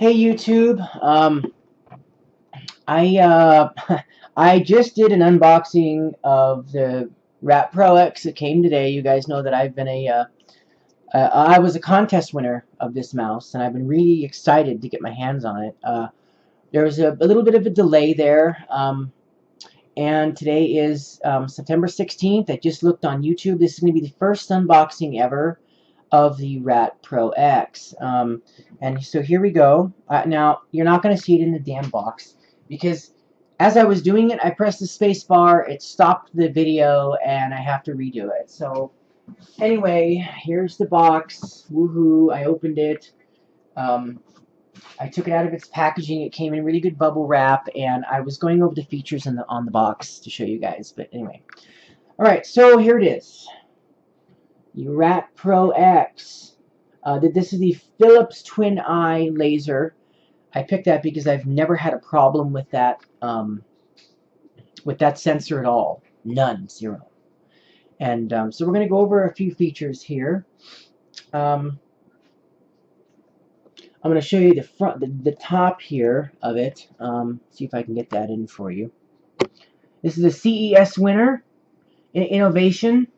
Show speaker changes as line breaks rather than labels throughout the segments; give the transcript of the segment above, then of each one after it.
Hey YouTube, um, I uh, I just did an unboxing of the Rat Pro X that came today. You guys know that I've been a uh, uh, I was a contest winner of this mouse, and I've been really excited to get my hands on it. Uh, there was a, a, little bit of a delay there, um, and today is um, September 16th. I just looked on YouTube. This is going to be the first unboxing ever of the Rat Pro X. Um, and so here we go. Uh, now, you're not going to see it in the damn box because as I was doing it, I pressed the space bar, it stopped the video, and I have to redo it. So anyway, here's the box. Woohoo, I opened it. Um, I took it out of its packaging. It came in really good bubble wrap, and I was going over the features the, on the box to show you guys. But anyway. Alright, so here it is. Rat Pro X. Uh, this is the Philips Twin Eye laser. I picked that because I've never had a problem with that um, with that sensor at all. None, zero. And um, so we're going to go over a few features here. Um, I'm going to show you the front, the, the top here of it. Um, see if I can get that in for you. This is a CES winner in innovation.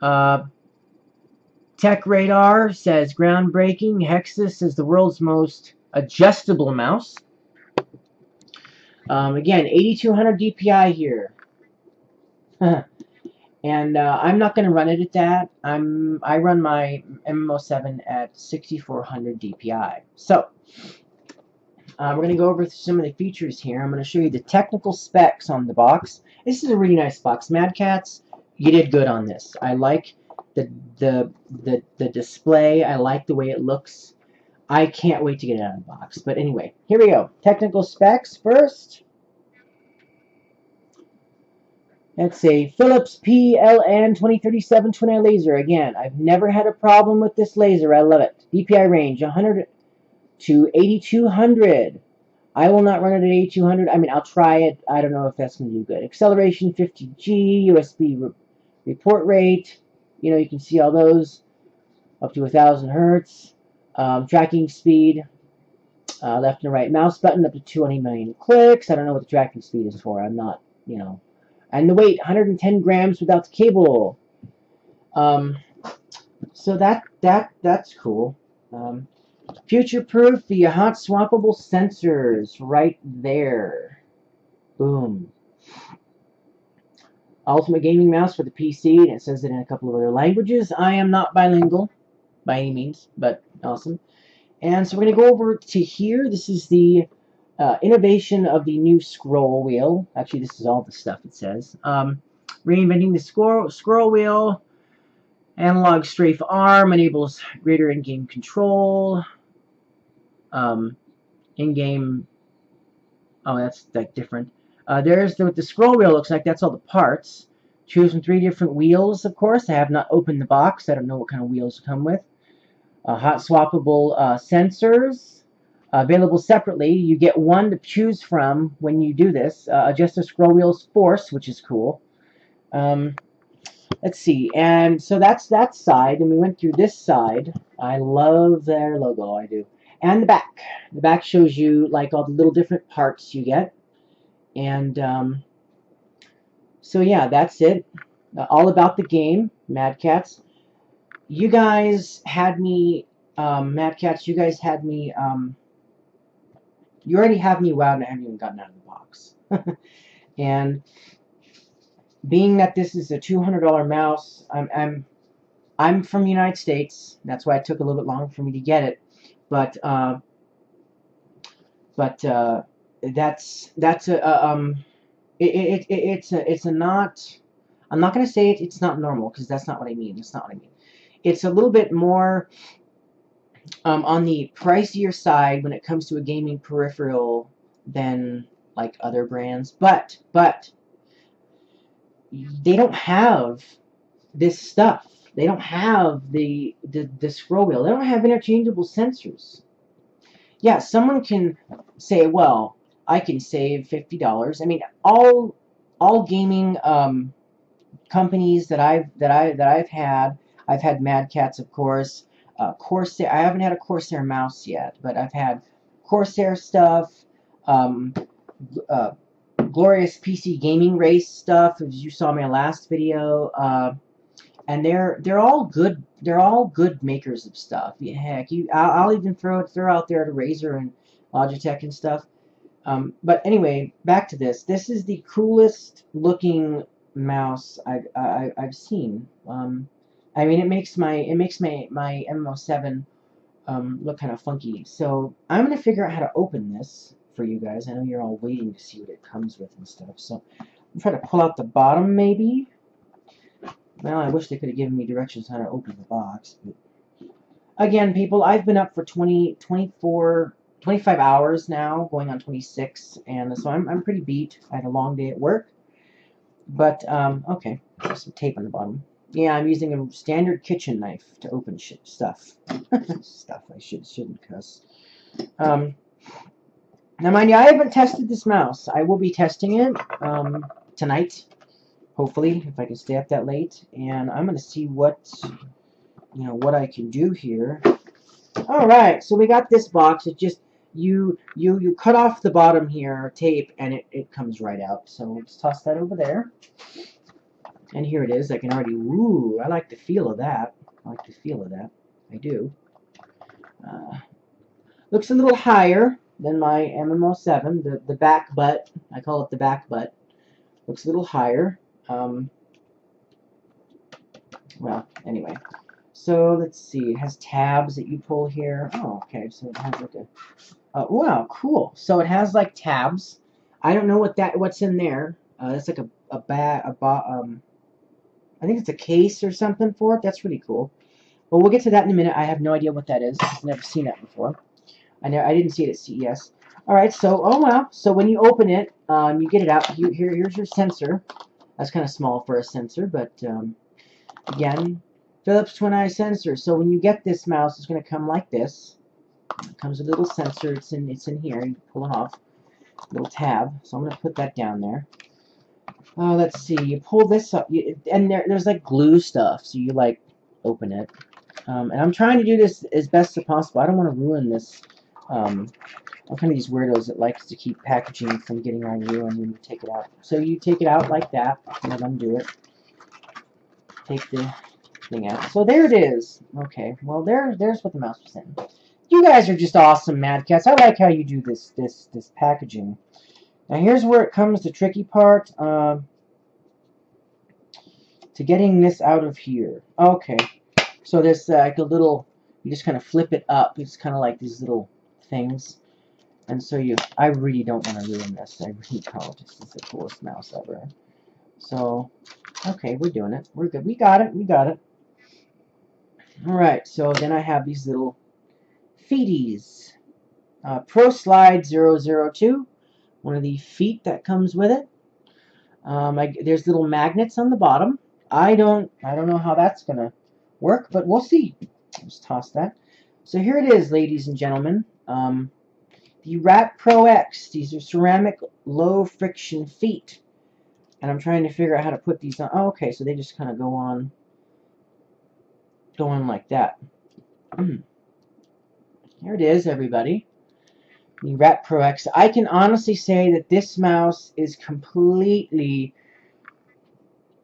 Uh, Tech Radar says groundbreaking. Hexus is the world's most adjustable mouse. Um, again, 8200 DPI here. and uh, I'm not going to run it at that. I'm I run my MMO7 at 6400 DPI. So uh, we're going to go over some of the features here. I'm going to show you the technical specs on the box. This is a really nice box. Mad Catz you did good on this. I like the the the the display. I like the way it looks. I can't wait to get it out of the box. But anyway, here we go. Technical specs first. Let's say Philips PLN 2037 twin eye laser. Again, I've never had a problem with this laser. I love it. DPI range 100 to 8200. I will not run it at 8200. I mean, I'll try it. I don't know if that's going to do good. Acceleration 50G, USB report rate, you know, you can see all those up to 1,000 hertz. Um, tracking speed, uh, left and right mouse button up to 20 million clicks. I don't know what the tracking speed is for. I'm not, you know. And the weight, 110 grams without the cable. Um, so that that that's cool. Um, Future-proof the hot swappable sensors right there. Boom. Ultimate Gaming Mouse for the PC, and it says it in a couple of other languages. I am not bilingual by any means, but awesome. And so we're going to go over to here. This is the uh, innovation of the new scroll wheel. Actually, this is all the stuff it says. Um, reinventing the scroll, scroll wheel. Analog strafe arm enables greater in-game control. Um, in-game... Oh, that's that different. Uh, there's the, what the scroll wheel looks like. That's all the parts. Choose from three different wheels, of course. I have not opened the box. I don't know what kind of wheels come with. Uh, hot swappable uh, sensors. available separately. You get one to choose from when you do this. Uh, adjust the scroll wheel's force, which is cool. Um, let's see. And so that's that side. And we went through this side. I love their logo. I do. And the back. The back shows you like all the little different parts you get. And um, so yeah, that's it. Uh, all about the game, Mad Catz. You guys had me, um, Mad Catz. You guys had me. Um, you already have me wowed, and I haven't even gotten out of the box. and being that this is a $200 mouse, I'm, I'm I'm from the United States. That's why it took a little bit longer for me to get it. But uh, but uh, that's that's a, a um it, it, it, it's a it's a not I'm not gonna say it, it's not normal because that's not what I mean that's not what I mean. It's a little bit more um, on the pricier side when it comes to a gaming peripheral than like other brands but but they don't have this stuff. They don't have the, the the scroll wheel. They don't have interchangeable sensors. Yeah someone can say well I can save $50. I mean, all all gaming um, companies that I've that I that I've had, I've had Mad Catz, of course. uh, Corsair. I haven't had a Corsair mouse yet, but I've had Corsair stuff, um, uh, glorious PC gaming race stuff, as you saw in my last video. Uh, and they're they're all good. They're all good makers of stuff. Yeah, heck, you I'll, I'll even throw throw out there to Razer and Logitech and stuff. Um, but anyway, back to this. This is the coolest looking mouse I've I, I've seen. Um, I mean, it makes my it makes my my MMO7 um, look kind of funky. So I'm gonna figure out how to open this for you guys. I know you're all waiting to see what it comes with and stuff. So I'm trying to pull out the bottom maybe. Well, I wish they could have given me directions how to open the box. But again, people, I've been up for 20, 24, 25 hours now, going on 26, and so I'm, I'm pretty beat. I had a long day at work. But, um, okay, there's some tape on the bottom. Yeah, I'm using a standard kitchen knife to open stuff. stuff, I should, shouldn't cuss. Um, now, mind you, I haven't tested this mouse. I will be testing it um, tonight hopefully, if I can stay up that late. And I'm going to see what, you know, what I can do here. All right, so we got this box. It just, you you you cut off the bottom here, tape, and it, it comes right out. So let's toss that over there. And here it is. I can already, ooh, I like the feel of that. I like the feel of that. I do. Uh, looks a little higher than my MMO7, the, the back butt. I call it the back butt. Looks a little higher. Um, well, anyway. So, let's see. It has tabs that you pull here. Oh, okay. So, it has like a... Uh, wow, cool. So, it has like tabs. I don't know what that what's in there. Uh, that's like a, a bag, a ba um, I think it's a case or something for it. That's really cool. Well, we'll get to that in a minute. I have no idea what that is. I've never seen that before. I know I didn't see it at CES. All right, so oh well. So when you open it, um, you get it out. You, here, here's your sensor. That's kind of small for a sensor, but um, again, Philips Twin Eye sensor. So when you get this mouse, it's going to come like this. It comes a little sensor. It's in it's in here. You pull it off. Little tab. So I'm to put that down there. Oh, let's see. You pull this up, you, and there, there's like glue stuff. So you like open it. Um, and I'm trying to do this as best as possible. I don't want to ruin this um, I'm kind of these weirdos that likes to keep packaging from getting on you and you take it out. So you take it out like that, and undo it. Take the thing out. So there it is. Okay, well there, there's what the mouse was saying. You guys are just awesome, Mad Catz. I like how you do this, this, this packaging. Now here's where it comes the tricky part. Um, to getting this out of here. Okay, so there's uh, like a little, you just kind of flip it up. It's kind of like these little things. And so you, I really don't want to ruin this. I really don't. This is the coolest mouse ever. So, okay, we're doing it. We're good. We got it. We got it. Alright, so then I have these little feeties. Uh, Pro Slide 002. One of the feet that comes with it. Um, I, there's little magnets on the bottom. I don't, I don't know how that's going to work, but we'll see. Let's toss that. So here it is, ladies and gentlemen. Um, the Rat Pro X. These are ceramic low friction feet. And I'm trying to figure out how to put these on. Oh, okay, so they just kind of go on, go on like that. Here it is, everybody. The Rat Pro X. I can honestly say that this mouse is completely...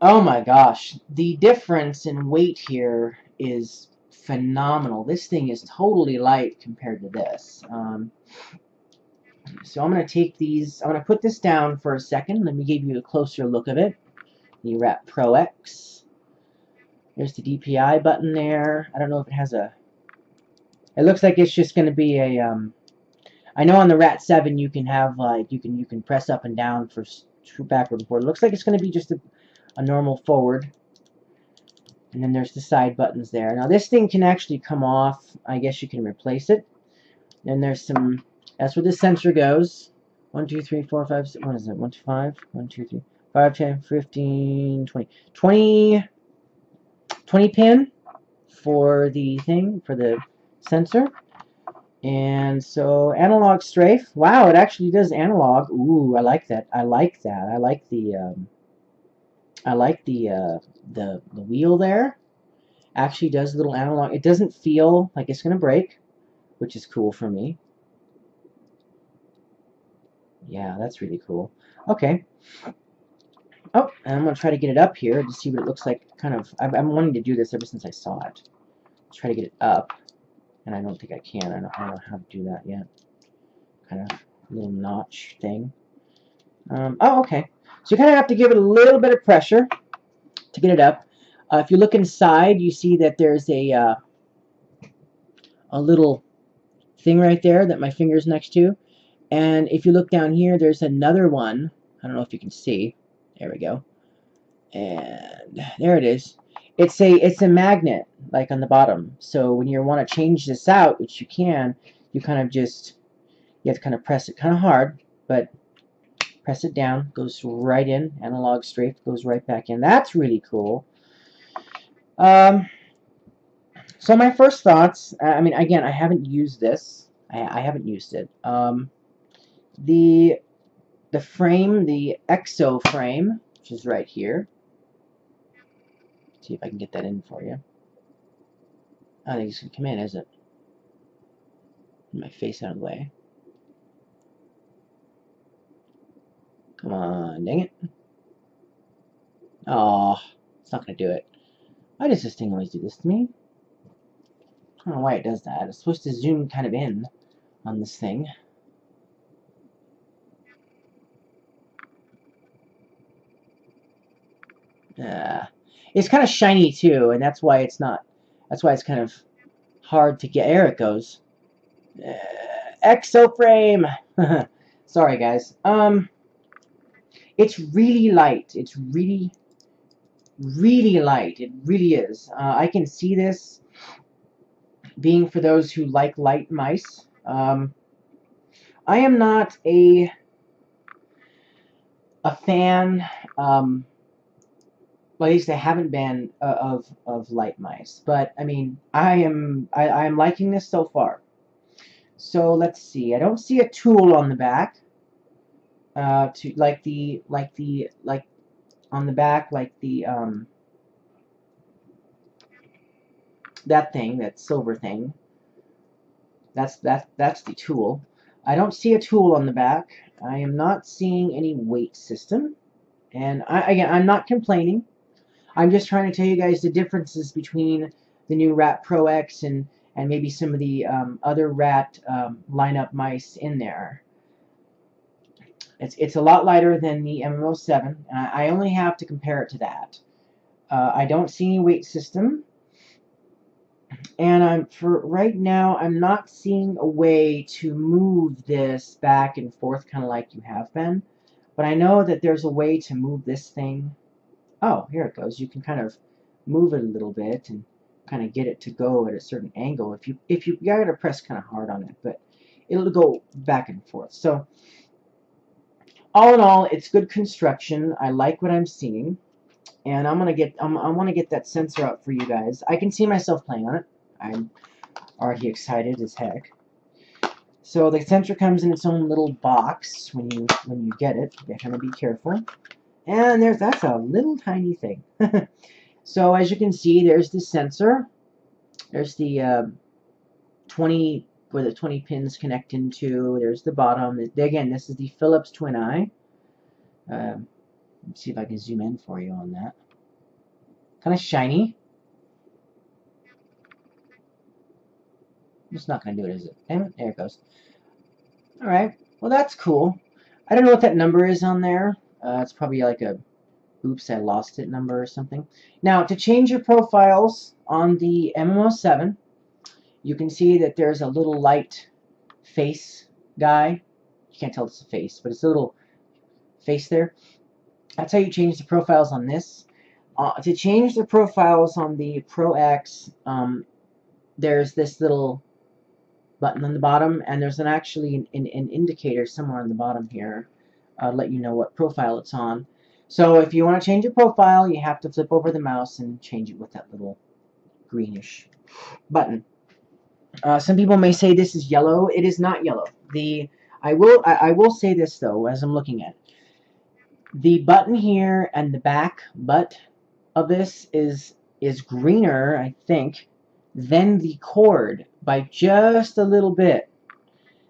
Oh my gosh. The difference in weight here is phenomenal. This thing is totally light compared to this. Um, so I'm going to take these, I'm going to put this down for a second. Let me give you a closer look of it. The Rat Pro X. There's the DPI button there. I don't know if it has a... It looks like it's just going to be a... Um, I know on the Rat 7 you can have, like, you can you can press up and down for backward and forward. It looks like it's going to be just a, a normal forward. And then there's the side buttons there. Now this thing can actually come off. I guess you can replace it. Then there's some that's where the sensor goes. 1, 2, 3, 4, 5, 6, what is it? 1, 2, 5, 1, 2, 3, 5, 10, 15, 20. 20, 20 pin for the thing, for the sensor. And so analog strafe. Wow, it actually does analog. Ooh, I like that. I like that. I like the um, I like the uh, the the wheel there. actually does a little analog. It doesn't feel like it's going to break, which is cool for me. Yeah, that's really cool. Okay. Oh, and I'm to try to get it up here to see what it looks like. Kind of, I've, I'm wanting to do this ever since I saw it. Try to get it up, and I don't think I can. I don't, know how to do that yet. Kind of little notch thing. Um, oh, okay. So you kind of have to give it a little bit of pressure to get it up. Uh, if you look inside, you see that there's a uh, a little thing right there that my finger's next to. And if you look down here, there's another one. I don't know if you can see. There we go. And there it is. It's a it's a magnet like on the bottom. So when you want to change this out, which you can, you kind of just you have to kind of press it kind of hard, but press it down, goes right in, analog strafe goes right back in. That's really cool. Um, so my first thoughts, I mean, again, I haven't used this. I, I haven't used it. Um, the the frame, the EXO frame, which is right here. See if I can get that in for you. I don't think it's going to come in, is it? My face out of the way. Come on, dang it. Oh, it's not going to do it. Why does this thing always do this to me? I don't know why it does that. It's supposed to zoom kind of in on this thing. Uh, it's kind of shiny too, and that's why it's not. That's why it's kind of hard to get. There it goes. Uh, EXO frame. Sorry, guys. Um, it's really light. It's really, really light. It really is. Uh, I can see this being for those who like light mice. Um, I am not a a fan. Um, well, at least they haven't been uh, of of light mice. But I mean, I am I, I am liking this so far. So let's see. I don't see a tool on the back. Uh, to like the like the like on the back like the um that thing that silver thing. That's that that's the tool. I don't see a tool on the back. I am not seeing any weight system. And I, again, I'm not complaining. I'm just trying to tell you guys the differences between the new Rat Pro X and, and maybe some of the um, other Rat um, lineup mice in there. It's, it's a lot lighter than the MMO7, and I, I only have to compare it to that. Uh, I don't see any weight system, and I'm for right now I'm not seeing a way to move this back and forth kind of like you have been, but I know that there's a way to move this thing oh, here it goes. You can kind of move it a little bit and kind of get it to go at a certain angle. If you if you, you got to press kind of hard on it, but it'll go back and forth. So all in all, it's good construction. I like what I'm seeing, and I'm gonna get I'm, I want to get that sensor out for you guys. I can see myself playing on it. I'm already excited as heck. So the sensor comes in its own little box when you when you get it. You gotta be careful. And there's that's a little tiny thing. so as you can see, there's the sensor. There's the uh, 20 where the 20 pins connect into. There's the bottom. Again, this is the Philips Twin Eye. Um, let's see if I can zoom in for you on that. Kind of shiny. It's not going to do it, is it? Damn it. There it goes. Alright. Well, that's cool. I don't know what that number is on there. Uh, it's probably like a oops, I lost it number or something. Now, to change your profiles on the MMO7, you can see that there's a little light face guy. You can't tell it's a face, but it's a little face there. That's how you change the profiles on this. Uh, to change the profiles on the Pro X, um, there's this little button on the bottom, and there's an actually an, an, an indicator somewhere on the bottom here uh, let you know what profile it's on. So if you want to change your profile, you have to flip over the mouse and change it with that little greenish button. Uh, some people may say this is yellow. It is not yellow. The I will I, I will say this though as I'm looking at it. The button here and the back butt of this is is greener, I think, than the cord by just a little bit,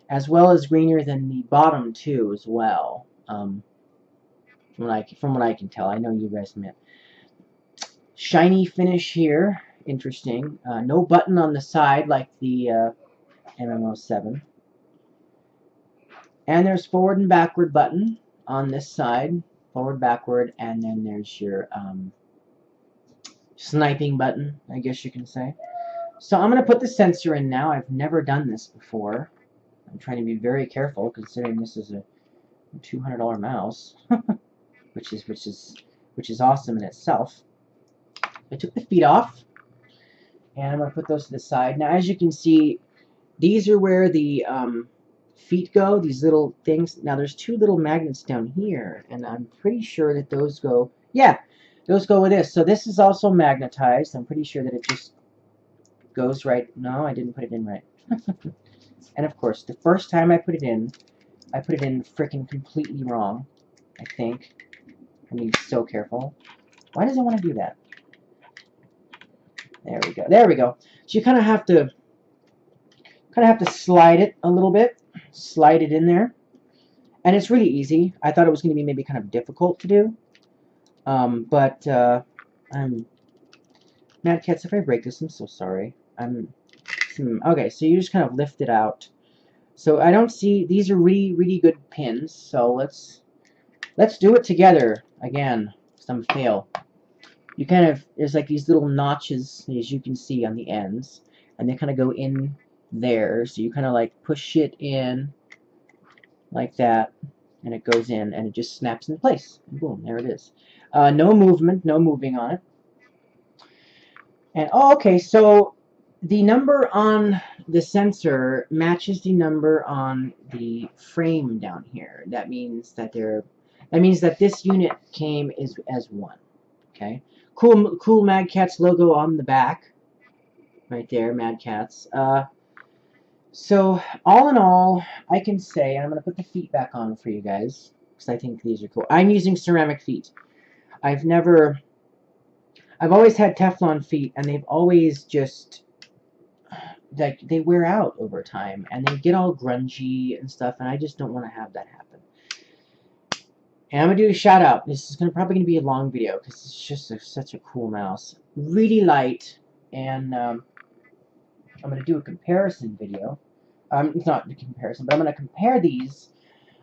as well as greener than the bottom too as well. Um, from what I from what I can tell, I know you guys meant shiny finish here. Interesting. Uh, no button on the side like the uh, MMO7. And there's forward and backward button on this side. Forward, backward, and then there's your um, sniping button, I guess you can say. So I'm going to put the sensor in now. I've never done this before. I'm trying to be very careful considering this is a $200 mouse, which is which is which is awesome in itself. I took the feet off, and I'm going to put those to the side. Now, as you can see, these are where the um, feet go, these little things. Now, there's two little magnets down here, and I'm pretty sure that those go, yeah, those go with this. So this is also magnetized. I'm pretty sure that it just goes right. No, I didn't put it in right. and of course, the first time I put it in, I put it in freaking completely wrong, I think. I mean, so careful. Why does it want to do that? There we go. There we go. So you kind of have to kind of have to slide it a little bit. Slide it in there. And it's really easy. I thought it was going to be maybe kind of difficult to do. Um, but uh, I'm... Mad Catz, if I break this, I'm so sorry. I'm... Hmm, okay, so you just kind of lift it out. So I don't see... These are really, really good pins. So let's... Let's do it together. Again. Some fail you kind of, there's like these little notches, as you can see on the ends, and they kind of go in there, so you kind of like push it in like that, and it goes in, and it just snaps in place. Boom, there it is. Uh, no movement, no moving on it. And, oh, okay, so the number on the sensor matches the number on the frame down here. That means that they're, that means that this unit came as, as one. Okay. Cool, cool Mad Catz logo on the back. Right there, Mad Catz. Uh, so, all in all, I can say, and I'm to put the feet back on for you guys, because I think these are cool. I'm using ceramic feet. I've never... I've always had Teflon feet, and they've always just... Like, they wear out over time, and they get all grungy and stuff, and I just don't want to have that happen. And I'm going to do a shout out. This is gonna, probably going to be a long video because it's just a, such a cool mouse. Really light. And um, I'm going to do a comparison video. Um, it's not a comparison, but I'm going to compare these.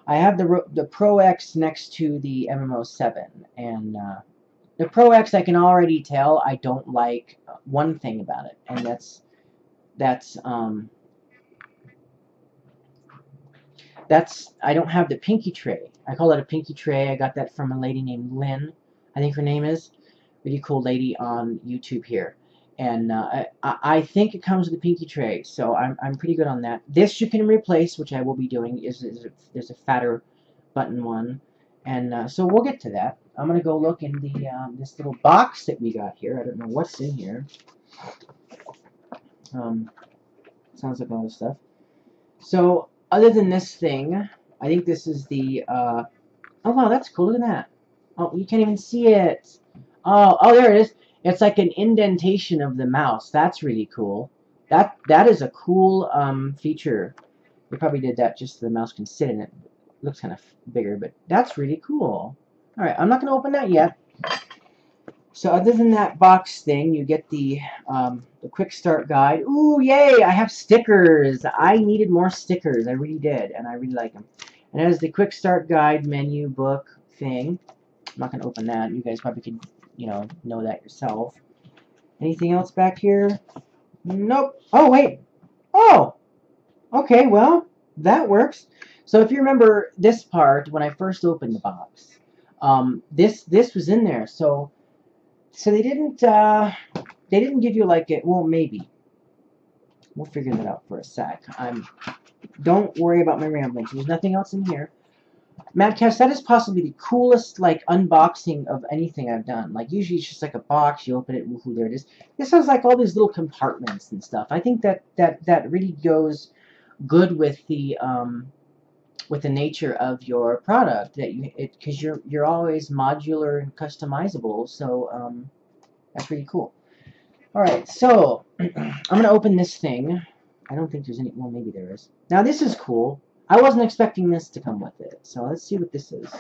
I have the, the Pro X next to the MMO7. And uh, the Pro X, I can already tell I don't like one thing about it. And that's, that's, um, that's, I don't have the pinky tray. I call it a pinky tray. I got that from a lady named Lynn, I think her name is. Really cool lady on YouTube here. And uh, I, I think it comes with a pinky tray, so I'm, I'm pretty good on that. This you can replace, which I will be doing, is, is a, there's a fatter button one. And uh, so we'll get to that. I'm going to go look in the um, this little box that we got here. I don't know what's in here. Um, sounds like a lot of stuff. So other than this thing, I think this is the, uh, oh wow, that's cool, look at that. Oh, you can't even see it. Oh, oh, there it is. It's like an indentation of the mouse. That's really cool. That That is a cool um, feature. They probably did that just so the mouse can sit in it. looks kind of bigger, but that's really cool. Alright, I'm not going to open that yet. So other than that box thing, you get the um, the quick start guide. Ooh, yay! I have stickers. I needed more stickers. I really did, and I really like them. And as the quick start guide menu book thing. I'm not going to open that. You guys probably could, you know, know that yourself. Anything else back here? Nope. Oh, wait. Oh! Okay, well, that works. So if you remember this part, when I first opened the box, um, this this was in there. So so they didn't, uh, they didn't give you like it, well, maybe. We'll figure that out for a sec. I'm, don't worry about my ramblings. There's nothing else in here. Mad Catz, that is possibly the coolest, like, unboxing of anything I've done. Like, usually it's just like a box, you open it, woohoo, there it is. This has, like, all these little compartments and stuff. I think that, that, that really goes good with the, um, with the nature of your product that you it because you're you're always modular and customizable so um, that's pretty cool Alright, so I'm to open this thing. I don't think there's any... Well, maybe there is. Now, this is cool. I wasn't expecting this to come with it. So let's see what this is.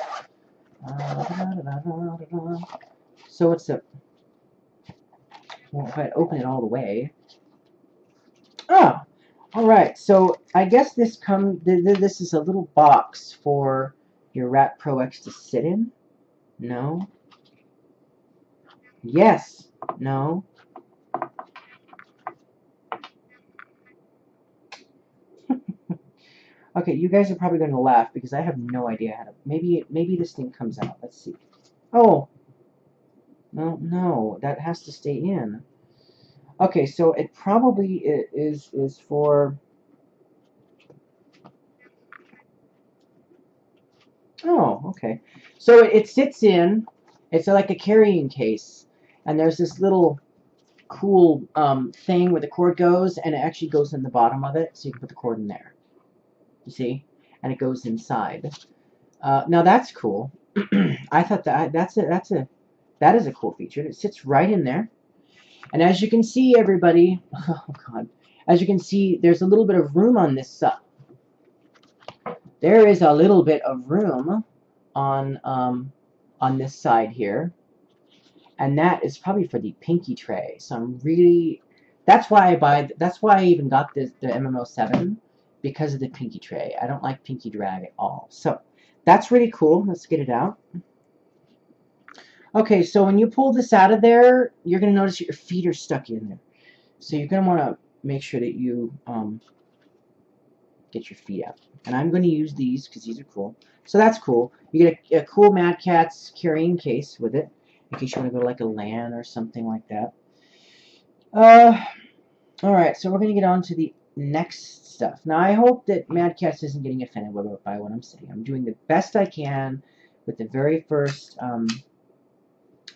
So it's a... Well, if I open it all the way... Ah! Alright, so I guess this come th th this is a little box for your Rat Pro X to sit in? No? Yes. No. okay, you guys are probably going to laugh because I have no idea how to... Maybe maybe this thing comes out. Let's see. Oh! No, no. That has to stay in. Okay, so it probably is, is for... Oh, okay. So it, it sits in, it's like a carrying case, and there's this little cool um, thing where the cord goes, and it actually goes in the bottom of it, so you can put the cord in there. You see? And it goes inside. Uh, now that's cool. I thought that that's a that's a that is a cool feature. It sits right in there. And as you can see, everybody, oh god, as you can see, there's a little bit of room on this side. There is a little bit of room on um, on this side here and that is probably for the pinky tray. So I'm really, that's why I buy, that's why I even got this, the MMO7, because of the pinky tray. I don't like pinky drag at all. So that's really cool. Let's get it out. Okay, so when you pull this out of there, you're going to notice your feet are stuck in there. So you're going to want to make sure that you um, get your feet out. And I'm going to use these because these are cool. So that's cool. You get a, a cool Mad Catz carrying case with it in case you want to go to like a LAN or something like that. Uh, Alright, so we're going to get on to the next stuff. Now, I hope that Mad Catz isn't getting offended by what I'm saying. I'm doing the best I can with the very first um,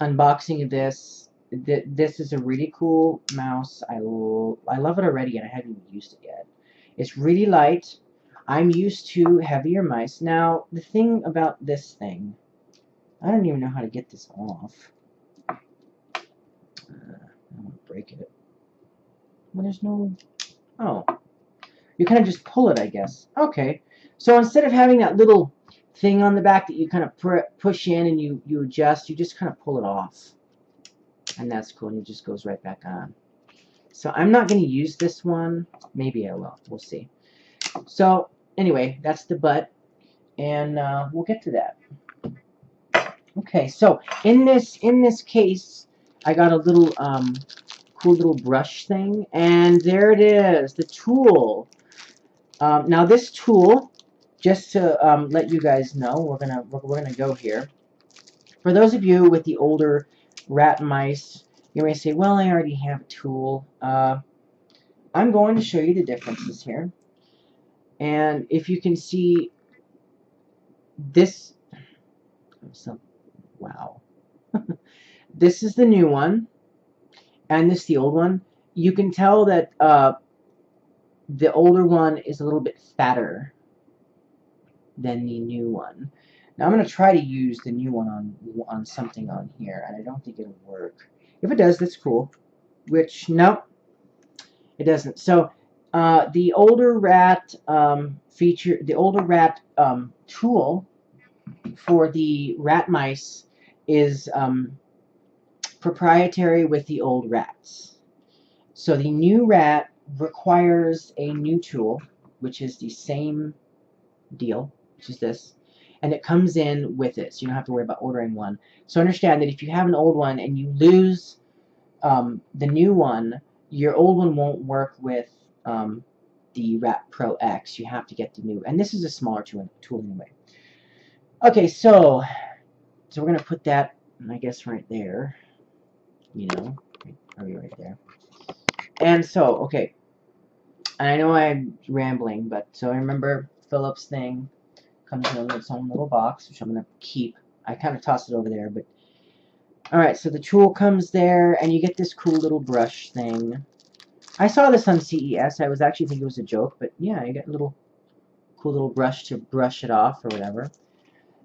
unboxing of this. This is a really cool mouse. I, I love it already, and I haven't even used it yet. It's really light. I'm used to heavier mice. Now, the thing about this thing I don't even know how to get this off. Uh, I to break it. Well, there's no... Oh. You kind of just pull it, I guess. Okay. So instead of having that little thing on the back that you kind of push in and you, you adjust, you just kind of pull it off. And that's cool, and it just goes right back on. So I'm not going to use this one. Maybe I will. We'll see. So, anyway, that's the butt. And uh, we'll get to that. Okay, so in this in this case, I got a little um, cool little brush thing, and there it is, the tool. Um, now this tool, just to um, let you guys know, we're gonna we're, we're gonna go here. For those of you with the older rat mice, you may say, "Well, I already have a tool." Uh, I'm going to show you the differences here, and if you can see this. So Wow. this is the new one, and this is the old one. You can tell that uh, the older one is a little bit fatter than the new one. Now I'm going to try to use the new one on on something on here, and I don't think it'll work. If it does, that's cool. Which, nope, it doesn't. So, uh, the older rat um, feature, the older rat um, tool for the rat mice is um, proprietary with the old rats. So the new rat requires a new tool, which is the same deal, which is this, and it comes in with it, so you don't have to worry about ordering one. So understand that if you have an old one and you lose um, the new one, your old one won't work with um, the Rat Pro X. You have to get the new, and this is a smaller tool, tool anyway. Okay, so so we're going to put that, I guess, right there. You know, probably right there. And so, okay. And I know I'm rambling, but so I remember Philip's thing comes in its own little box, which I'm going to keep. I kind of tossed it over there, but... Alright, so the tool comes there, and you get this cool little brush thing. I saw this on CES. I was actually thinking it was a joke, but yeah, you get a little cool little brush to brush it off or whatever.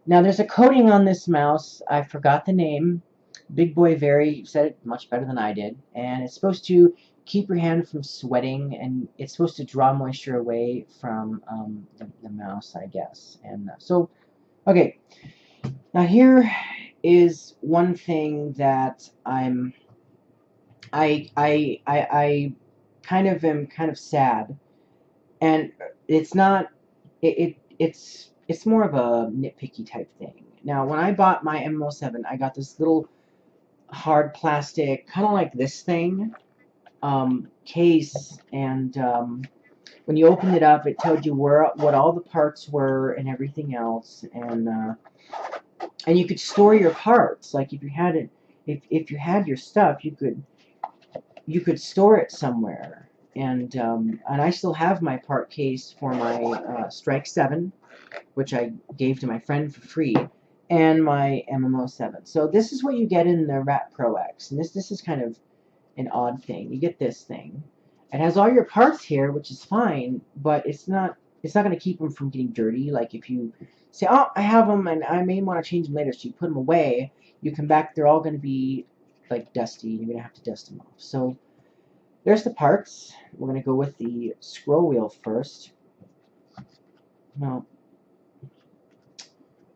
Now there's a coating on this mouse, I forgot the name, Big Boy Very said it much better than I did, and it's supposed to keep your hand from sweating, and it's supposed to draw moisture away from um, the, the, mouse, I guess. And uh, so, okay, now here is one thing that I'm, I, I, I, I kind of am kind of sad, and it's not, it, it it's, it's more of a nitpicky type thing. Now, when I bought my MMO7, I got this little hard plastic, kind of like this thing, um, case, and um, when you opened it up, it told you where what all the parts were and everything else, and uh, and you could store your parts. Like if you had it, if if you had your stuff, you could you could store it somewhere. And um, and I still have my part case for my uh, Strike Seven, which I gave to my friend for free and my MMO7. So this is what you get in the Rat Pro X. And this, this is kind of an odd thing. You get this thing. It has all your parts here, which is fine, but it's not it's not going to keep them from getting dirty. Like if you say, oh, I have them and I may want to change them later, so you put them away, you come back, they're all going to be like dusty. You're going to have to dust them off. So there's the parts. We're going to go with the scroll wheel first. Now,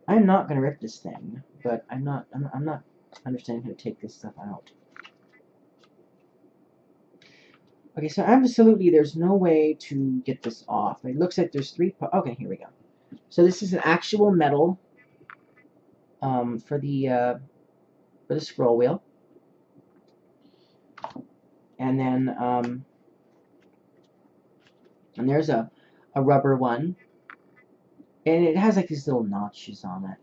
I'm not going to rip this thing, but I'm not, I'm, I'm not understanding how to take this stuff out. Okay, so absolutely there's no way to get this off. It looks like there's three, okay, here we go. So this is an actual metal um, for the uh, for the scroll wheel. And then, um, and there's a, a rubber one and it has like these little notches on it.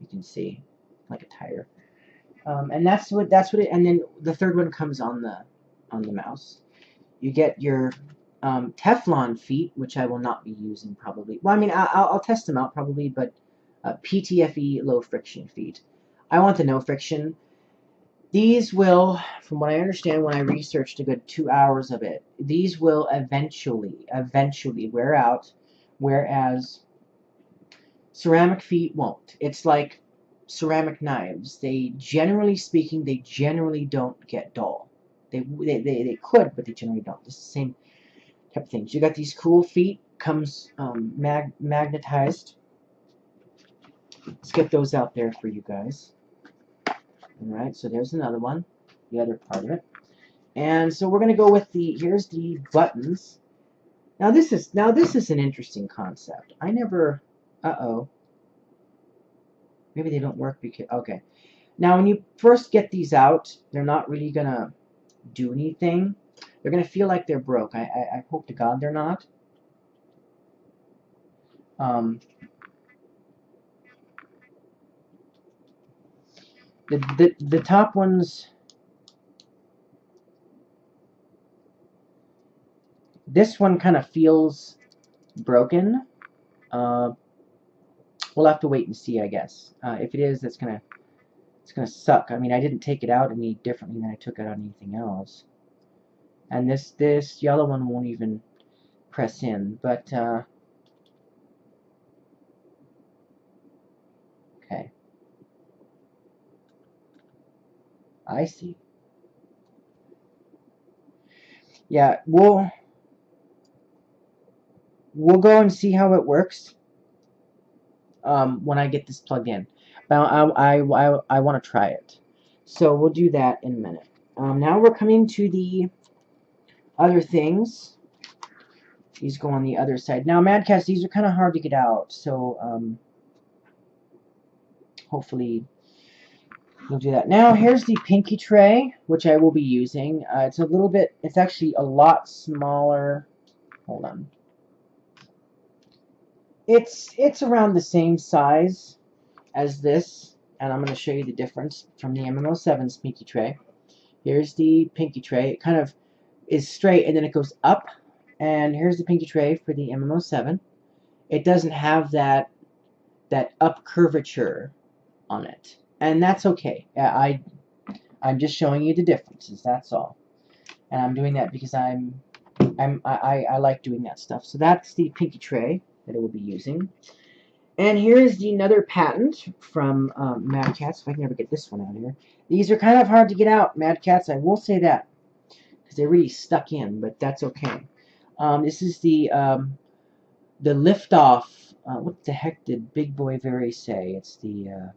You can see, like a tire. Um, and that's what that's what it. And then the third one comes on the on the mouse. You get your um, Teflon feet, which I will not be using probably. Well, I mean, I'll, I'll test them out probably, but uh, PTFE low friction feet. I want the no friction. These will, from what I understand when I researched a good two hours of it, these will eventually, eventually wear out, whereas Ceramic feet won't. It's like ceramic knives. They, generally speaking, they generally don't get dull. They, they, they, they could, but they generally don't. It's the same type of things. You got these cool feet, comes um, mag magnetized. Let's get those out there for you guys. Alright, so there's another one, the other part of it. And so we're going to go with the, here's the buttons. Now this is, now this is an interesting concept. I never, uh-oh. Maybe they don't work because... Okay. Now, when you first get these out, they're not really going to do anything. They're going to feel like they're broke. I, I, I hope to God they're not. Um, the, the, the top ones... This one kind of feels broken. Uh, we'll have to wait and see, I guess. Uh, if it is, that's gonna it's gonna suck. I mean, I didn't take it out any differently than I took it on anything else. And this this yellow one won't even press in, but uh, okay. I see. Yeah, we'll we'll go and see how it works um, when I get this plugged in. But I, I, I, I want to try it. So we'll do that in a minute. Um, now we're coming to the other things. These go on the other side. Now, Mad Catz, these are kind of hard to get out, so um, hopefully we'll do that. Now, here's the pinky tray, which I will be using. Uh, it's a little bit, it's actually a lot smaller. Hold on. It's it's around the same size as this, and I'm going to show you the difference from the MMO7's pinky tray. Here's the pinky tray. It kind of is straight, and then it goes up. And here's the pinky tray for the MMO7. It doesn't have that that up curvature on it, and that's okay. I I'm just showing you the differences. That's all, and I'm doing that because I'm I'm I, I like doing that stuff. So that's the pinky tray that it will be using. And here is the another patent from um, Mad Catz. If I can ever get this one out here. These are kind of hard to get out, Mad Catz, I will say that. Because they're really stuck in, but that's okay. Um, this is the um, the liftoff. Uh, what the heck did Big Boy Very say? It's the uh,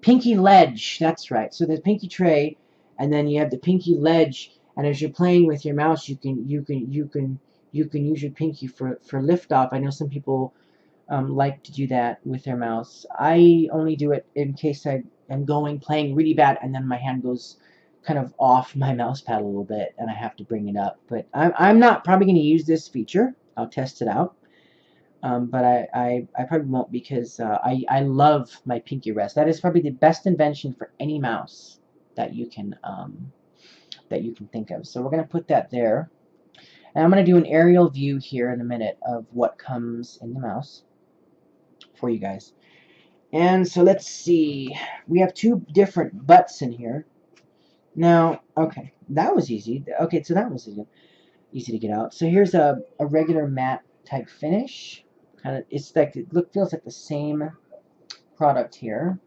Pinky Ledge. That's right. So the Pinky Tray, and then you have the Pinky Ledge. And as you're playing with your mouse, you can you can you can you can use your pinky for for liftoff. I know some people um, like to do that with their mouse. I only do it in case I am going playing really bad and then my hand goes kind of off my mouse pad a little bit and I have to bring it up. But I'm, I'm not probably going to use this feature. I'll test it out. Um, but I, I, I, probably won't because uh, I, I love my pinky rest. That is probably the best invention for any mouse that you can um, that you can think of. So we're going to put that there. And I'm going to do an aerial view here in a minute of what comes in the mouse for you guys. And so let's see. We have two different butts in here. Now, okay, that was easy. Okay, so that was easy, easy to get out. So here's a, a regular matte type finish. Kind of, it's like it look feels like the same product here.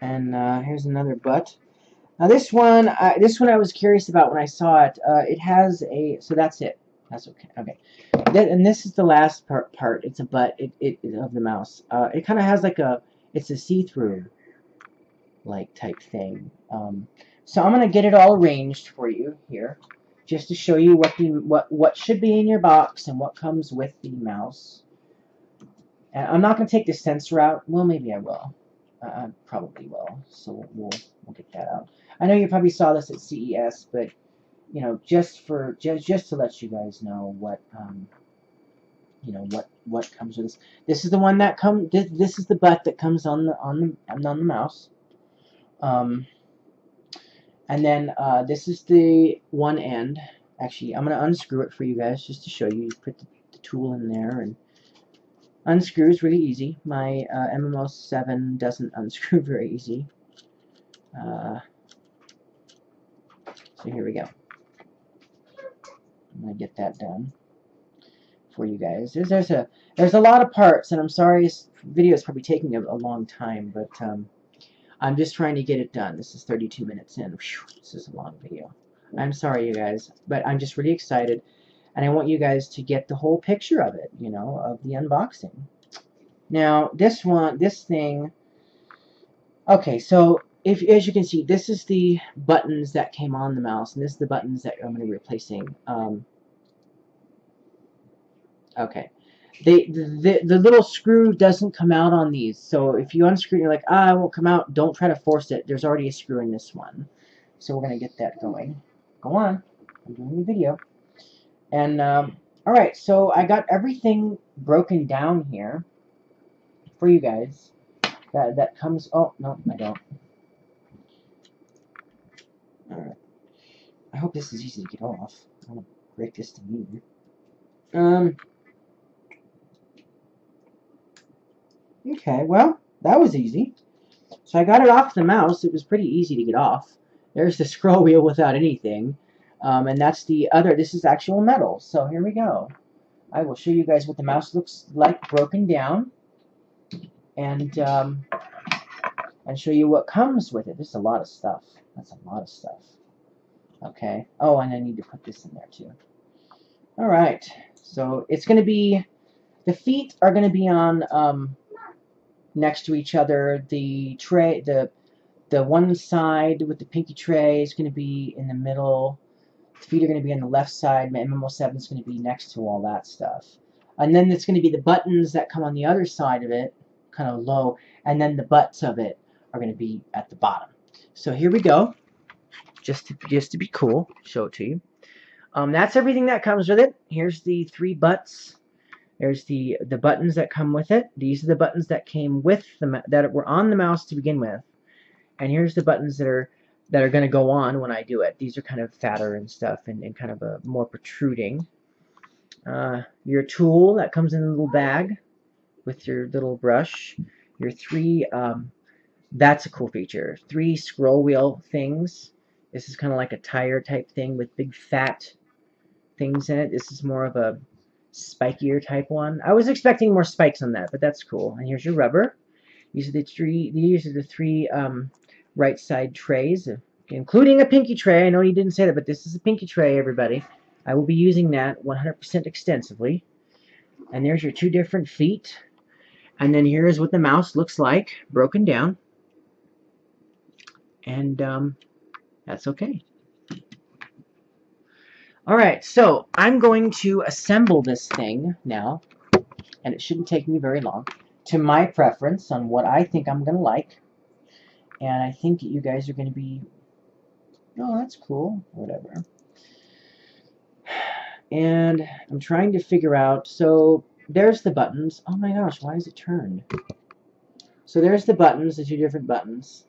And uh, here's another butt. Now this one, I, this one I was curious about when I saw it. Uh, it has a, so that's it. That's okay. Okay. And this is the last part. Part. It's a butt it, it, of the mouse. Uh, it kind of has like a. It's a see-through, like type thing. Um, so I'm gonna get it all arranged for you here, just to show you what the what what should be in your box and what comes with the mouse. And I'm not gonna take the sensor out. Well, maybe I will. Uh, I probably will. So we'll we'll get that out. I know you probably saw this at CES, but you know, just for just just to let you guys know what um, you know what what comes with this. This is the one that come. This, this is the butt that comes on the on the on the mouse. Um, and then uh, this is the one end. Actually, I'm gonna unscrew it for you guys just to show you. You put the, the tool in there and unscrew is really easy. My uh, MMO7 doesn't unscrew very easy. Uh, so here we go. I'm gonna get that done for you guys. There's, there's a there's a lot of parts, and I'm sorry this video is probably taking a, a long time, but um, I'm just trying to get it done. This is 32 minutes in. Whew, this is a long video. I'm sorry, you guys, but I'm just really excited, and I want you guys to get the whole picture of it, you know, of the unboxing. Now, this one, this thing, okay, so if as you can see, this is the buttons that came on the mouse, and this is the buttons that I'm going to be replacing. Um, okay. They, the, the little screw doesn't come out on these, so if you unscrew and you're like, ah, it won't come out, don't try to force it. There's already a screw in this one. So we're going to get that going. Go on. I'm doing the video. And, um, alright, so I got everything broken down here for you guys. That, that comes, oh, no, I don't. Alright. I hope this is easy to get off. I to break this to me. Um. Okay, well, that was easy. So I got it off the mouse. It was pretty easy to get off. There's the scroll wheel without anything. Um, and that's the other, this is actual metal. So here we go. I will show you guys what the mouse looks like broken down. And, um, and show you what comes with it. There's a lot of stuff. That's a lot of stuff. Okay. Oh, and I need to put this in there too. Alright. So it's going to be... The feet are going to be on um, next to each other. The tray, the the one side with the pinky tray is going to be in the middle. The feet are going to be on the left side. My MMO7 is going to be next to all that stuff. And then it's going to be the buttons that come on the other side of it, kind of low, and then the butts of it are going to be at the bottom. So here we go. Just to, just to be cool, show it to you. Um, that's everything that comes with it. Here's the three butts. There's the the buttons that come with it. These are the buttons that came with the that were on the mouse to begin with. And here's the buttons that are that are going to go on when I do it. These are kind of fatter and stuff and, and kind of a more protruding. Uh, your tool that comes in a little bag with your little brush. Your three um, that's a cool feature. Three scroll wheel things. This is kind of like a tire type thing with big fat things in it. This is more of a spikier type one. I was expecting more spikes on that, but that's cool. And here's your rubber. These are the three. These are the three um, right side trays, including a pinky tray. I know you didn't say that, but this is a pinky tray, everybody. I will be using that 100% extensively. And there's your two different feet. And then here's what the mouse looks like, broken down. And um, that's okay. Alright, so I'm going to assemble this thing now, and it shouldn't take me very long, to my preference on what I think I'm going to like. And I think you guys are going to be, oh, that's cool, whatever. And I'm trying to figure out, so there's the buttons. Oh my gosh, why is it turned? So there's the buttons, the two different buttons.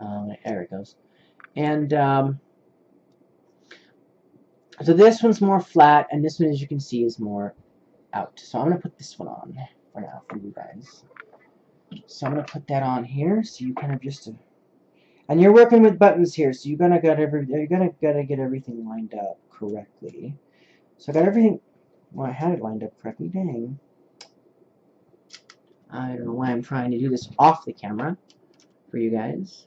Um, there it goes. And um, so this one's more flat, and this one, as you can see, is more out. So I'm going to put this one on for now for you guys. So I'm going to put that on here, so you kind of just... And you're working with buttons here, so you're gonna got every you're gonna gotta get everything lined up correctly. So I got everything. Well, I had it lined up correctly. Dang. I don't know why I'm trying to do this off the camera for you guys.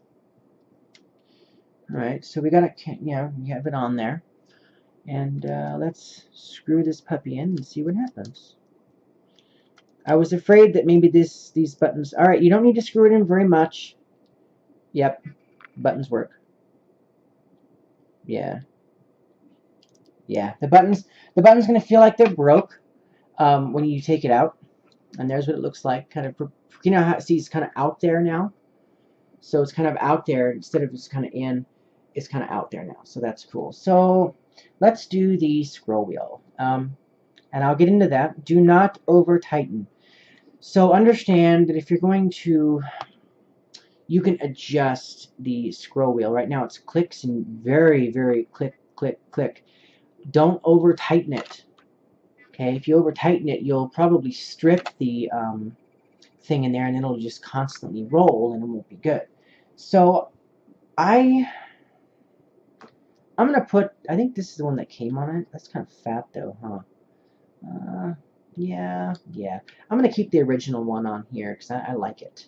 Alright, so we got it, yeah, we have it on there. And uh, let's screw this puppy in and see what happens. I was afraid that maybe this these buttons... Alright, you don't need to screw it in very much. Yep, buttons work. Yeah. Yeah, the buttons the button's going to feel like they're broke um, when you take it out. And there's what it looks like. Kind of, you know how see it's kind of out there now? So it's kind of out there instead of just kind of in is kind of out there now. So that's cool. So let's do the scroll wheel. Um, and I'll get into that. Do not over tighten. So understand that if you're going to, you can adjust the scroll wheel. Right now it's clicks and very, very click, click, click. Don't over tighten it. Okay, if you over tighten it, you'll probably strip the um, thing in there and it'll just constantly roll and it won't be good. So I I'm to put, I think this is the one that came on it. That's kind of fat though, huh? Uh, yeah, yeah. I'm going to keep the original one on here because I, I, like it.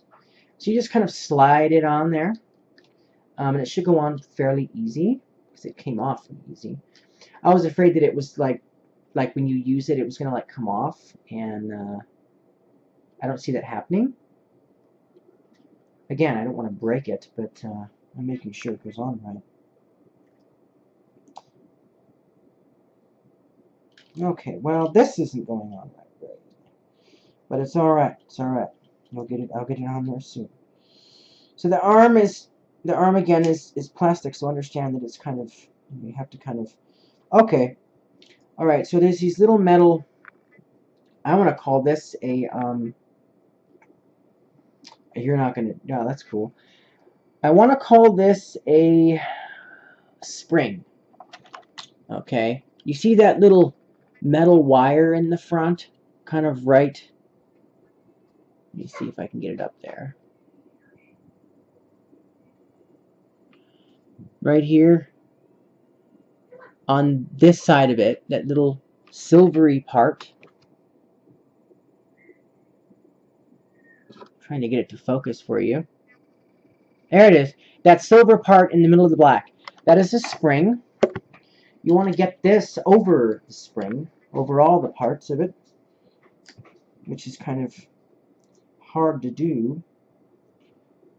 So you just kind of slide it on there. Um, and it should go on fairly easy because it came off easy. I was afraid that it was like, like when you use it, it was going to like come off. And uh, I don't see that happening. Again, I don't want to break it, but uh, I'm making sure it goes on right. Okay, well, this isn't going on right great. But it's alright, it's alright. I'll get it I'll get it on there soon. So the arm is the arm again is, is plastic, so understand that it's kind of you have to kind of Okay. Alright, so there's these little metal I want to call this a um you're not gonna no, that's cool. I want to call this a spring. Okay. You see that little metal wire in the front, kind of right. Let me see if I can get it up there. Right here, on this side of it, that little silvery part. trying to get it to focus for you. There it is. That silver part in the middle of the black. That is a spring you want to get this over the spring, over all the parts of it, which is kind of hard to do.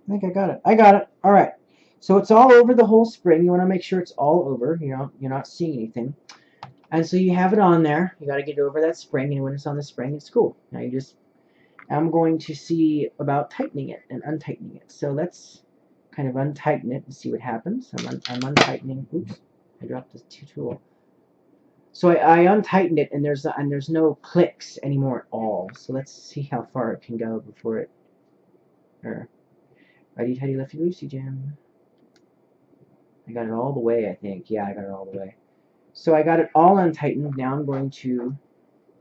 I think I got it. I got it. All right. So it's all over the whole spring. You want to make sure it's all over. You know, you're not seeing anything. And so you have it on there. You got to get it over that spring, and when it's on the spring, it's cool. Now you just, I'm going to see about tightening it and untightening it. So let's kind of untighten it and see what happens. I'm, un I'm untightening. Oops. I dropped the tool. So I, I untightened it, and there's and there's no clicks anymore at all. So let's see how far it can go before it. Or, righty tighty lefty loosey Jim. I got it all the way, I think. Yeah, I got it all the way. So I got it all untightened. Now I'm going to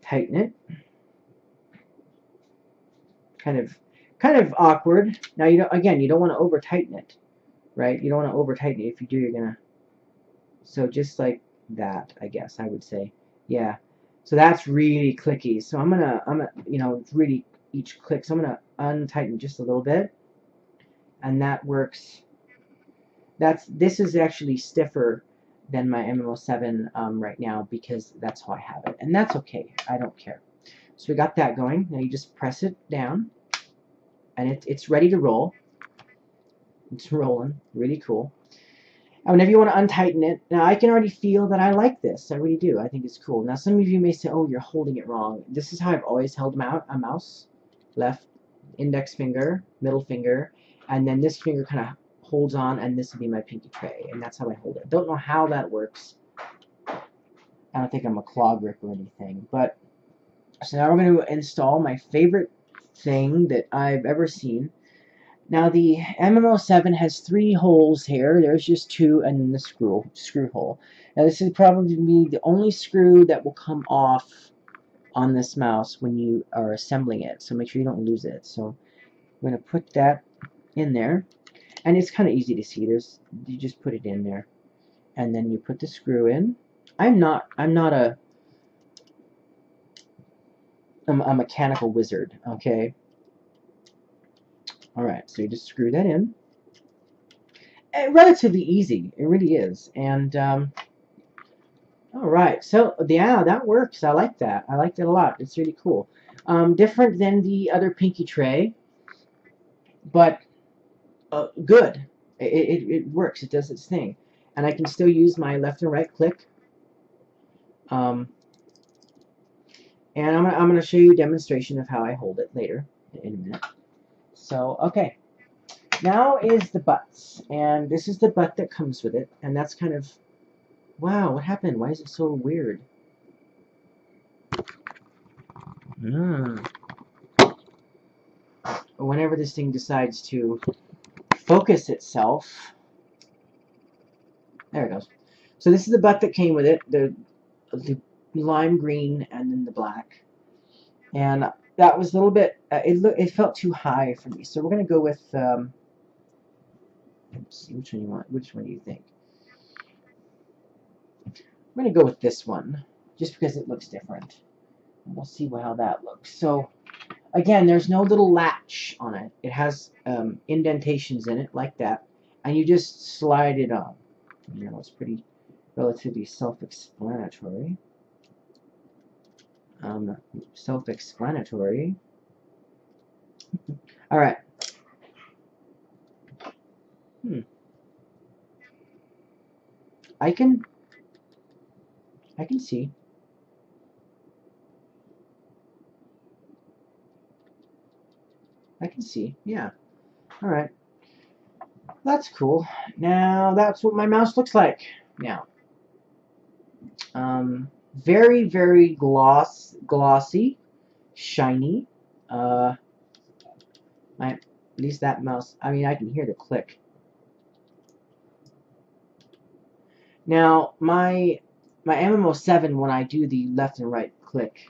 tighten it. Kind of, kind of awkward. Now you don't. Again, you don't want to over tighten it, right? You don't want to over tighten it. If you do, you're gonna so just like that, I guess I would say. Yeah. So that's really clicky. So I'm gonna, I'm gonna, you know, really each click. So I'm gonna untighten just a little bit, and that works. That's this is actually stiffer than my MMO7 um, right now because that's how I have it, and that's okay. I don't care. So we got that going. Now you just press it down, and it, it's ready to roll. It's rolling, really cool. And whenever you want to untighten it, now I can already feel that I like this. I really do. I think it's cool. Now some of you may say, oh, you're holding it wrong. This is how I've always held a mouse. Left index finger, middle finger, and then this finger kind of holds on, and this would be my pinky tray. And that's how I hold it. Don't know how that works. I don't think I'm a claw grip or anything. But, so now we're going to install my favorite thing that I've ever seen. Now the MMO7 has three holes here. There's just two and then the screw screw hole. Now this is probably be the only screw that will come off on this mouse when you are assembling it. So make sure you don't lose it. So I'm going to put that in there. And it's kind of easy to see. There's you just put it in there. And then you put the screw in. I'm not I'm not a I'm a mechanical wizard, okay? Alright, so you just screw that in. And eh, relatively easy, it really is. And, um, alright, so, yeah, that works. I like that. I liked it a lot. It's really cool. Um, different than the other pinky tray, but uh, good. It, it, it works. It does its thing. And I can still use my left and right click. Um, and I'm, I'm going to show you a demonstration of how I hold it later in a minute. So, okay. Now is the butts. And this is the butt that comes with it. And that's kind of... Wow, what happened? Why is it so weird? Hmm. Whenever this thing decides to focus itself... There it goes. So this is the butt that came with it. The, the lime green and then the black. And that was a little bit, uh, it, look, it felt too high for me. So we're going to go with, um, let's see, which one you want, which one do you think? I'm going to go with this one, just because it looks different. And we'll see how that looks. So, again, there's no little latch on it. It has um, indentations in it, like that. And you just slide it on. You know, it's pretty relatively self-explanatory um, self-explanatory. All right. Hmm. I can, I can see. I can see, yeah. Alright. That's cool. Now, that's what my mouse looks like. Now. Um, very, very gloss, glossy, shiny. Uh, at least that mouse, I mean, I can hear the click. Now, my, my MMO7, when I do the left and right click,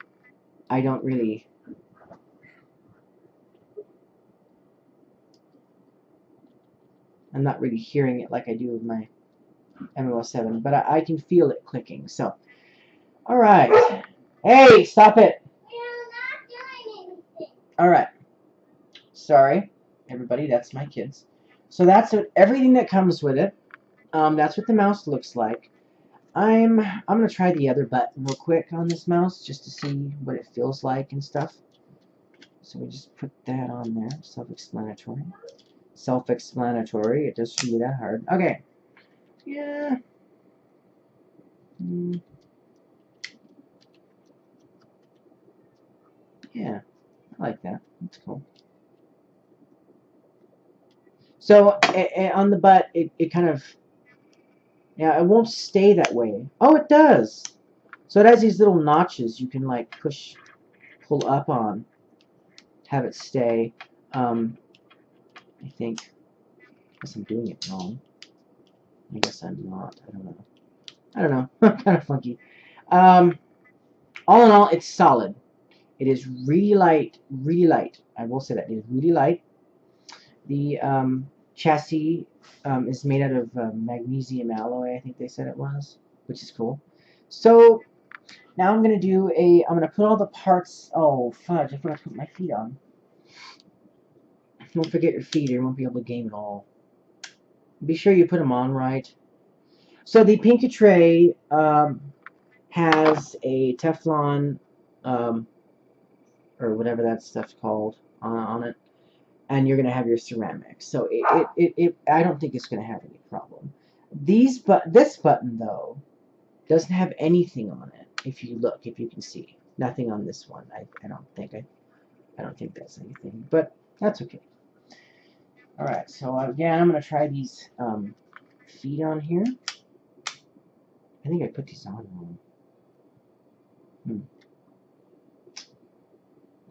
I don't really... I'm not really hearing it like I do with my MMO7, but I, I can feel it clicking. So, Alright. Hey, stop it. Alright. Sorry, everybody, that's my kids. So that's what, everything that comes with it. Um, that's what the mouse looks like. I'm I'm gonna try the other button real quick on this mouse just to see what it feels like and stuff. So we just put that on there. Self-explanatory. Self-explanatory. It doesn't be that hard. Okay. Yeah. Mm. Yeah, I like that. That's cool. So on the butt, it, it kind of, yeah, it won't stay that way. Oh, it does. So it has these little notches you can like push, pull up on, have it stay. Um, I think, I guess I'm doing it wrong. I guess I'm not. I don't know. I don't know. I'm kind of funky. Um, all in all, it's solid. It is really light, really light. I will say that it is really light. The um, chassis um, is made out of uh, magnesium alloy, I think they said it was, which is cool. So, Now I'm gonna do a. I'm gonna put all the parts. Oh fudge! I forgot to put my feet on. Don't forget your feet, or you won't be able to game at all. Be sure you put them on right. So the Pinky Tray um, has a Teflon, um, or whatever that stuff's called, on, on it, and you're gonna have your ceramics. So it, it, it, it I don't think it's gonna have any problem. These but this button though doesn't have anything on it. If you look, if you can see, nothing on this one. I, I don't think I I don't think that's anything, but that's okay. All right, so again, I'm gonna try these um, feet on here. I think I put these on. Hmm.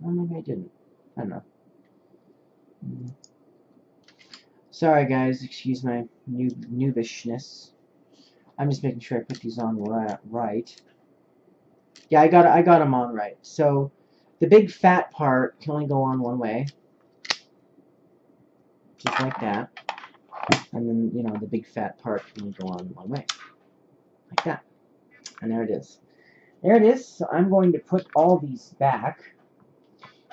Oh, maybe I didn't. I don't know. Sorry, guys. Excuse my noob noobishness. I'm just making sure I put these on right. Yeah, I got I got them on right. So the big fat part can only go on one way, just like that. And then you know the big fat part can only go on one way, like that. And there it is. There it is. So I'm going to put all these back.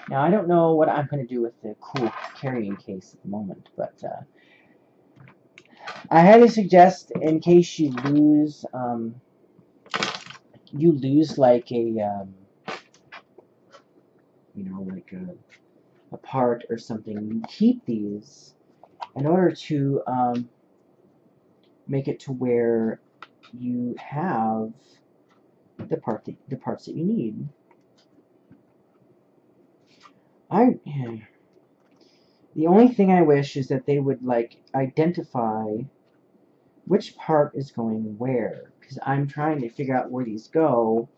Now I don't know what I'm going to do with the cool carrying case at the moment, but uh, I highly suggest in case you lose, um, you lose like a, um, you know, like a, a part or something, you keep these in order to um, make it to where you have the part that, the parts that you need. I hmm. the only thing I wish is that they would like identify which part is going where because I'm trying to figure out where these go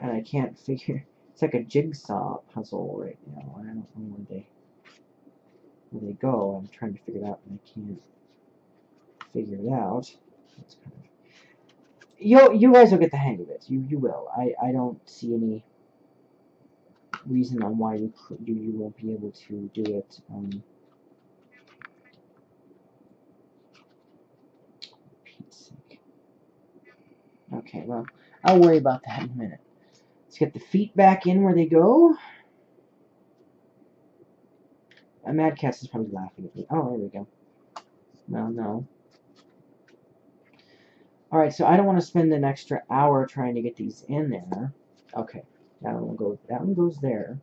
and I can't figure it's like a jigsaw puzzle right now I don't know where they where they go. I'm trying to figure it out and I can't figure it out. Kind of, you you guys will get the hang of it. You you will. I I don't see any reason on why you you you won't be able to do it. Um, Okay, well, I'll worry about that in a minute. Let's get the feet back in where they go. A Mad Catz is probably laughing at me. Oh, there we go. Well, no. Alright, so I don't want to spend an extra hour trying to get these in there. Okay, that one will go, that one goes there.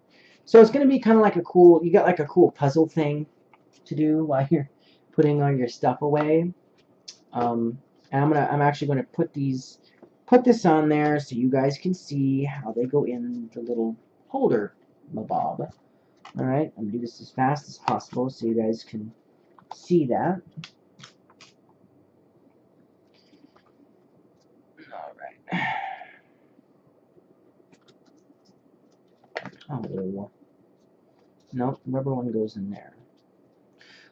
So it's going to be kind of like a cool, you got like a cool puzzle thing to do while you're putting all your stuff away. Um, and I'm gonna, I'm actually going to put these put this on there so you guys can see how they go in the little holder mabob. Alright, I'm going to do this as fast as possible so you guys can see that. Alright. Oh, nope, the rubber one goes in there.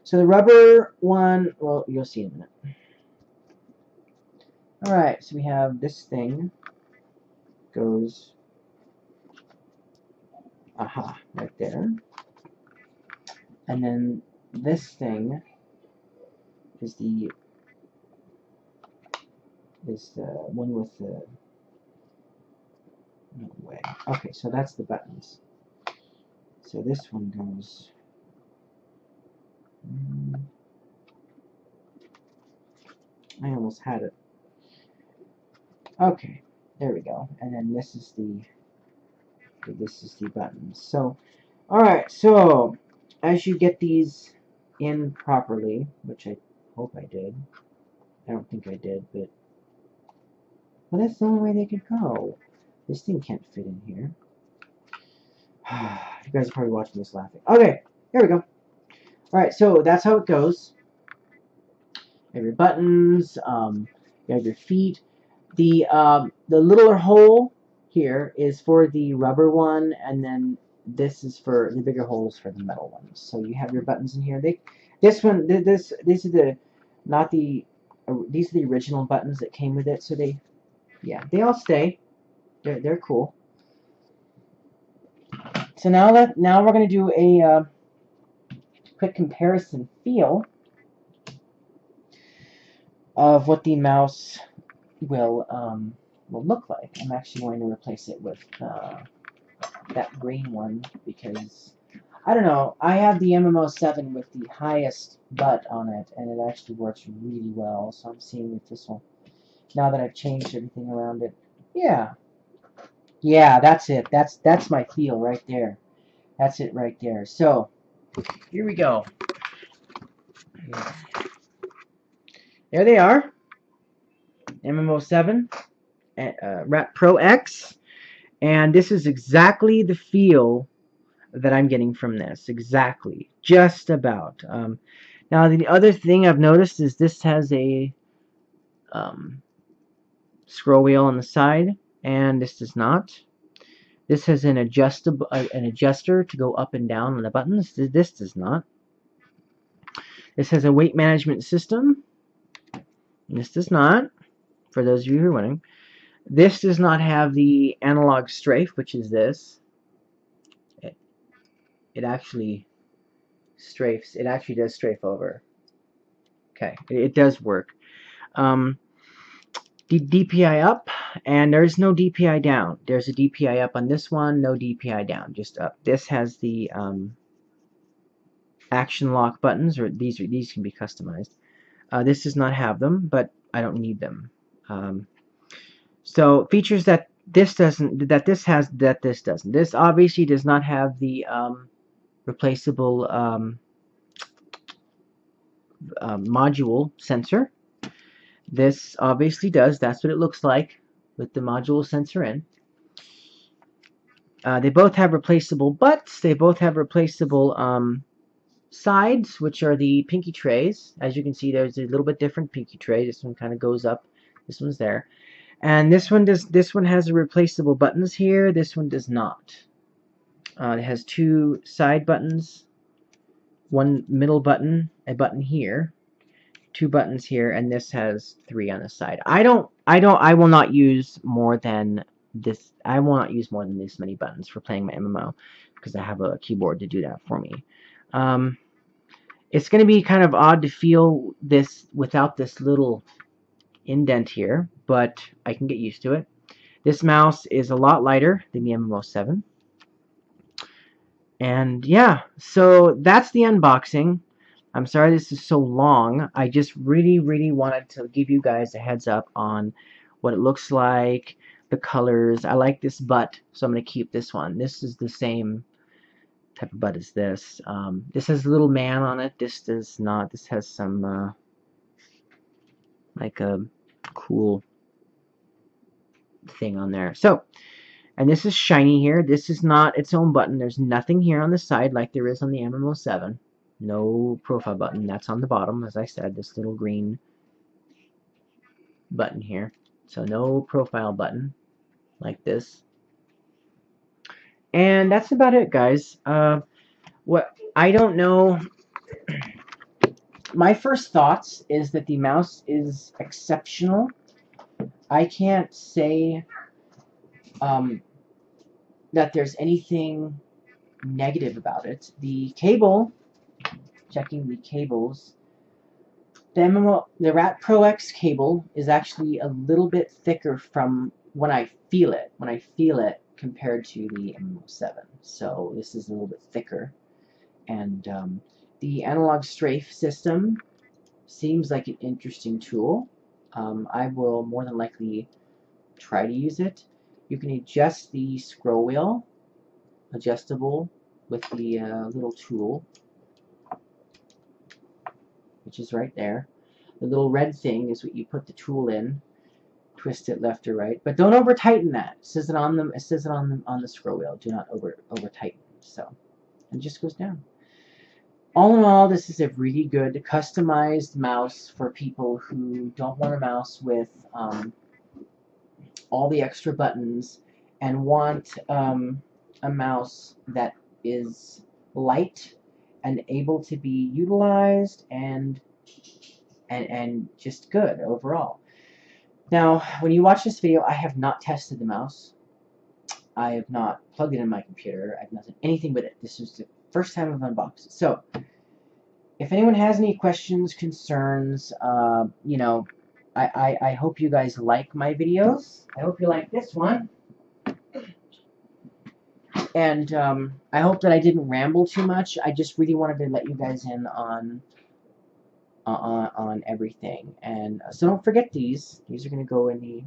So the rubber one, well, you'll see in a minute. Alright, so we have this thing goes aha, right there. And then this thing is the is the one with the no way. Okay, so that's the buttons. So this one goes mm, I almost had it Okay, there we go. And then this is the this is the buttons. So, alright, so as you get these in properly, which I hope I did. I don't think I did, but well, that's the only way they could go. This thing can't fit in here. you guys are probably watching this laughing. Okay, here we go. Alright, so that's how it goes. You have your buttons, um, you have your feet, the um, the littler hole here is for the rubber one, and then this is for the bigger holes for the metal ones. So you have your buttons in here. They, this one, this, this is the, not the, uh, these are the original buttons that came with it. So they, yeah, they all stay. They're they're cool. So now that now we're gonna do a uh, quick comparison feel of what the mouse will um, will look like. I'm actually going to replace it with uh, that green one because I don't know. I have the MMO7 with the highest butt on it, and it actually works really well. So I'm seeing if this will. Now that I've changed everything around it, yeah, yeah, that's it. That's that's my feel right there. That's it right there. So here we go. There they are. MMO7, uh, Rat Pro X, and this is exactly the feel that I'm getting from this. Exactly. Just about. Um, now, the other thing I've noticed is this has a um, scroll wheel on the side, and this does not. This has an adjustable, uh, an adjuster to go up and down on the buttons. This does not. This has a weight management system. This does not. For those of you who are wondering, this does not have the analog strafe, which is this it it actually strafes, it actually does strafe over. Okay, it, it does work. Um, DPI up, and there's no DPI down. There's a DPI up on this one, no DPI down, just up. This has the um, action lock buttons, or these are, these can be customized. Uh, this does not have them, but I don't need them. Um, so features that this doesn't, that this has, that this doesn't. This obviously does not have the um, replaceable um, uh, module sensor. This obviously does. That's what it looks like with the module sensor in. Uh, they both have replaceable butts. They both have replaceable um, sides, which are the pinky trays. As you can see, there's a little bit different pinky tray. This one kind of goes up. This one's there. And this one does. This one has replaceable buttons here. This one does not. Uh, it has two side buttons, one middle button, a button here, two buttons here, and this has three on the side. I don't, I don't, I will not use more than this. I will not use more than this many buttons for playing my MMO because I have a keyboard to do that for me. Um, it's going to be kind of odd to feel this without this little indent here, but I can get used to it. This mouse is a lot lighter than the MMO 7. And yeah, so that's the unboxing. I'm sorry this is so long. I just really, really wanted to give you guys a heads up on what it looks like, the colors. I like this butt, so I'm going to keep this one. This is the same type of butt as this. Um, this has a little man on it. This does not. This has some, uh, like a cool thing on there. So, and this is shiny here. This is not its own button. There's nothing here on the side like there is on the MMO7. No profile button. That's on the bottom, as I said, this little green button here. So no profile button like this. And that's about it, guys. Uh, what I don't know. My first thoughts is that the mouse is exceptional. I can't say um, that there's anything negative about it. The cable, checking the cables, the MMO, the Rat Pro X cable is actually a little bit thicker from when I feel it, when I feel it compared to the MMO7. So this is a little bit thicker. And um, the analog strafe system seems like an interesting tool. Um, I will more than likely try to use it. You can adjust the scroll wheel, adjustable with the uh, little tool, which is right there. The little red thing is what you put the tool in, twist it left or right, but don't over tighten that. It says it on the it says it on the on the scroll wheel. Do not over over tighten. So, it just goes down. All in all, this is a really good customized mouse for people who don't want a mouse with um, all the extra buttons and want um, a mouse that is light and able to be utilized and and and just good overall. Now, when you watch this video, I have not tested the mouse. I have not plugged it in my computer. I've not done anything with it. This is the first time I've unboxed it. So, if anyone has any questions, concerns, uh, you know, I, I, I hope you guys like my videos. I hope you like this one. And um, I hope that I didn't ramble too much. I just really wanted to let you guys in on on, on everything. And uh, so don't forget these. These are going to go in the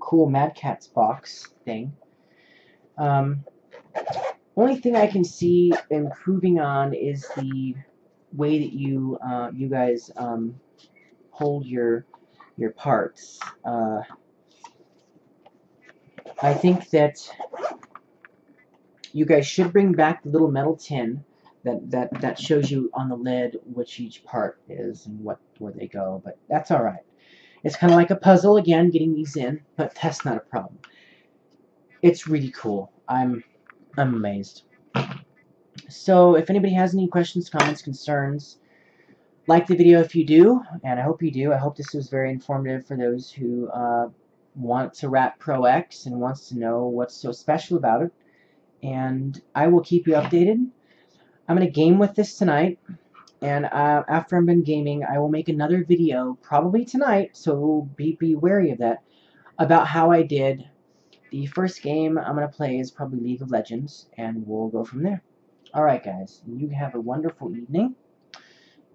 cool Mad Catz box thing. Um, only thing I can see improving on is the way that you uh, you guys um, hold your your parts. Uh, I think that you guys should bring back the little metal tin that, that, that shows you on the lid which each part is and what where they go, but that's alright. It's kind of like a puzzle, again, getting these in, but that's not a problem. It's really cool. I'm, I'm amazed. So, if anybody has any questions, comments, concerns, like the video if you do, and I hope you do. I hope this was very informative for those who uh, want to Rat Pro X and wants to know what's so special about it. And I will keep you updated. I'm going to game with this tonight. And uh, after I'm done gaming, I will make another video, probably tonight, so be, be wary of that, about how I did. The first game I'm going to play is probably League of Legends, and we'll go from there. Alright, guys. You have a wonderful evening,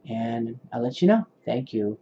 and I'll let you know. Thank you.